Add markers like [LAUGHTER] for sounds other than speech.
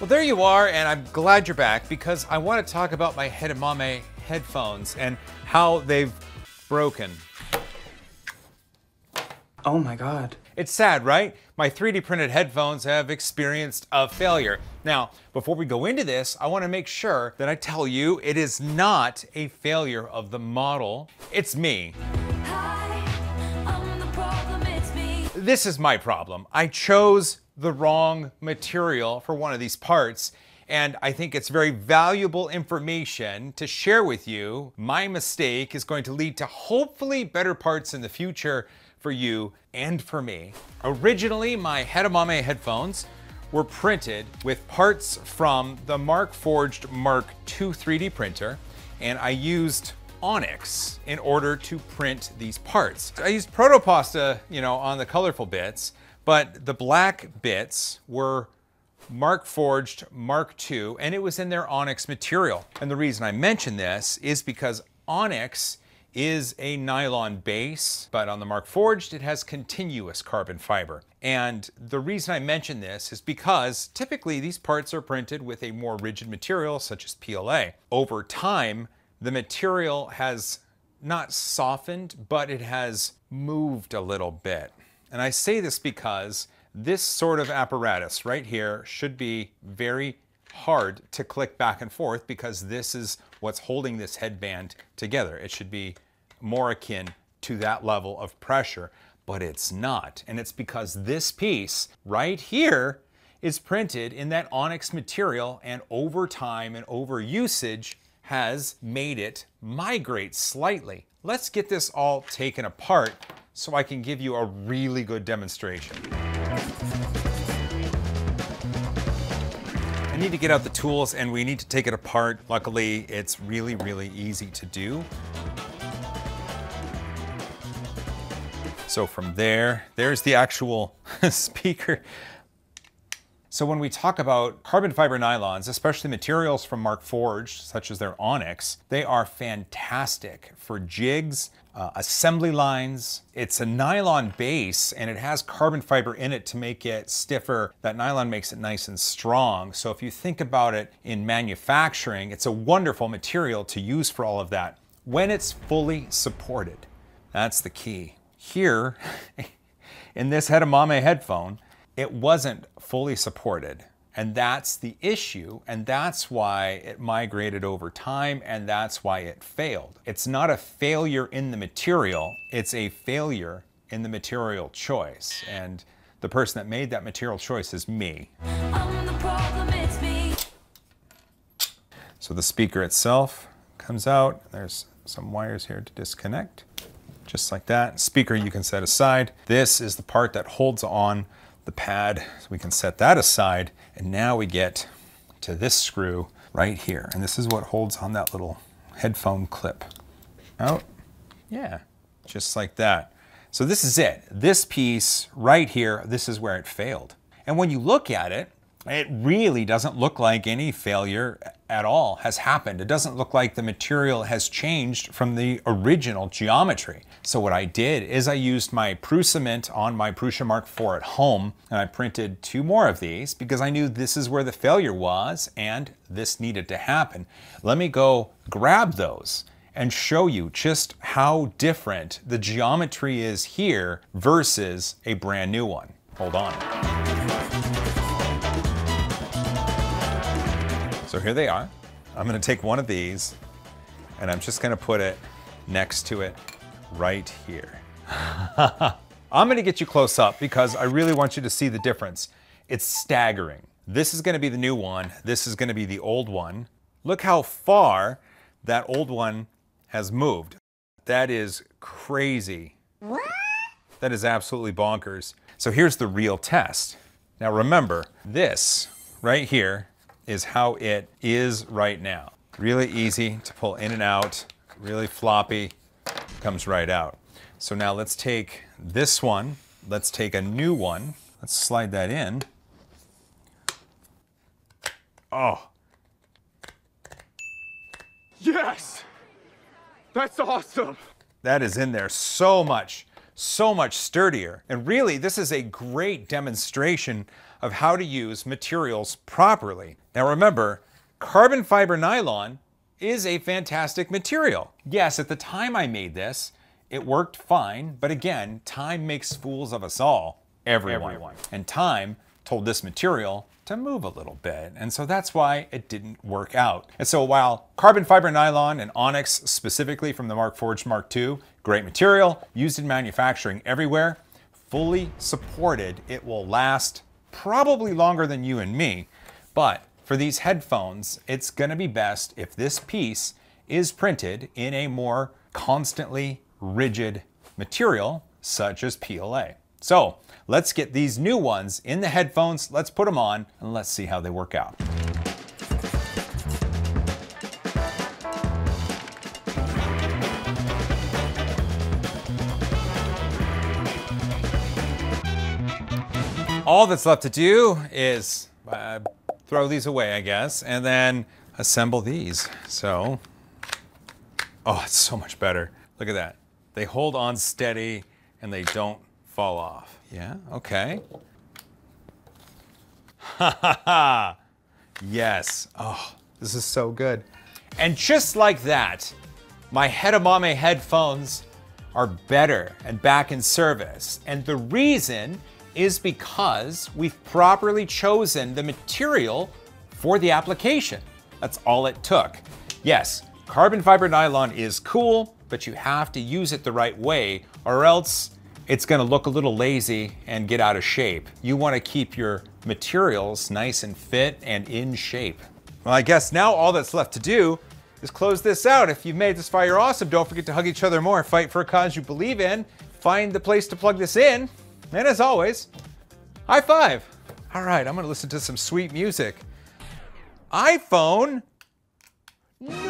Well, there you are, and I'm glad you're back because I want to talk about my Headamame headphones and how they've broken. Oh my god. It's sad, right? My 3D printed headphones have experienced a failure. Now, before we go into this, I want to make sure that I tell you it is not a failure of the model. It's me. This is my problem. I chose the wrong material for one of these parts. And I think it's very valuable information to share with you. My mistake is going to lead to hopefully better parts in the future for you and for me. Originally, my Headamame headphones were printed with parts from the Markforged Mark II 3D printer, and I used Onyx in order to print these parts. I used Protopasta, you know, on the colorful bits, but the black bits were Markforged Mark II, and it was in their Onyx material. And the reason I mention this is because Onyx is a nylon base, but on the Markforged, it has continuous carbon fiber. And the reason I mention this is because typically these parts are printed with a more rigid material such as PLA. Over time, the material has not softened, but it has moved a little bit. And I say this because this sort of apparatus right here should be very hard to click back and forth because this is what's holding this headband together. It should be more akin to that level of pressure, but it's not. And it's because this piece right here is printed in that onyx material and over time and over usage has made it migrate slightly. Let's get this all taken apart so I can give you a really good demonstration. I need to get out the tools and we need to take it apart. Luckily, it's really, really easy to do. So from there, there's the actual [LAUGHS] speaker. So when we talk about carbon fiber nylons, especially materials from Markforged, such as their Onyx, they are fantastic for jigs, uh, assembly lines. It's a nylon base and it has carbon fiber in it to make it stiffer. That nylon makes it nice and strong. So if you think about it in manufacturing, it's a wonderful material to use for all of that when it's fully supported. That's the key. Here, [LAUGHS] in this Headamame headphone, it wasn't fully supported. And that's the issue, and that's why it migrated over time, and that's why it failed. It's not a failure in the material, it's a failure in the material choice. And the person that made that material choice is me. The problem, me. So the speaker itself comes out, there's some wires here to disconnect, just like that. Speaker you can set aside. This is the part that holds on the pad, so we can set that aside. And now we get to this screw right here. And this is what holds on that little headphone clip. Out, yeah, just like that. So this is it. This piece right here, this is where it failed. And when you look at it, it really doesn't look like any failure at all has happened. It doesn't look like the material has changed from the original geometry. So what I did is I used my Prusament on my Prusa Mark IV at home and I printed two more of these because I knew this is where the failure was and this needed to happen. Let me go grab those and show you just how different the geometry is here versus a brand new one. Hold on. So here they are. I'm gonna take one of these and I'm just gonna put it next to it right here. [LAUGHS] I'm gonna get you close up because I really want you to see the difference. It's staggering. This is gonna be the new one. This is gonna be the old one. Look how far that old one has moved. That is crazy. What? That is absolutely bonkers. So here's the real test. Now remember, this right here is how it is right now. Really easy to pull in and out, really floppy, comes right out. So now let's take this one, let's take a new one, let's slide that in. Oh. Yes! That's awesome! That is in there so much, so much sturdier. And really, this is a great demonstration of how to use materials properly. Now remember, carbon fiber nylon is a fantastic material. Yes, at the time I made this, it worked fine, but again, time makes fools of us all, everyone. everyone. And time told this material to move a little bit. And so that's why it didn't work out. And so while carbon fiber nylon and onyx specifically from the Mark Markforged Mark II, great material, used in manufacturing everywhere, fully supported, it will last probably longer than you and me. But for these headphones, it's gonna be best if this piece is printed in a more constantly rigid material such as PLA. So let's get these new ones in the headphones, let's put them on, and let's see how they work out. All that's left to do is uh, throw these away, I guess, and then assemble these. So, oh, it's so much better. Look at that. They hold on steady and they don't fall off. Yeah, okay. Ha ha ha. Yes. Oh, this is so good. And just like that, my Headamame headphones are better and back in service. And the reason is because we've properly chosen the material for the application. That's all it took. Yes, carbon fiber nylon is cool, but you have to use it the right way or else it's gonna look a little lazy and get out of shape. You wanna keep your materials nice and fit and in shape. Well, I guess now all that's left to do is close this out. If you've made this fire awesome, don't forget to hug each other more, fight for a cause you believe in, find the place to plug this in, and as always, high five. All right, I'm gonna listen to some sweet music. iPhone? No!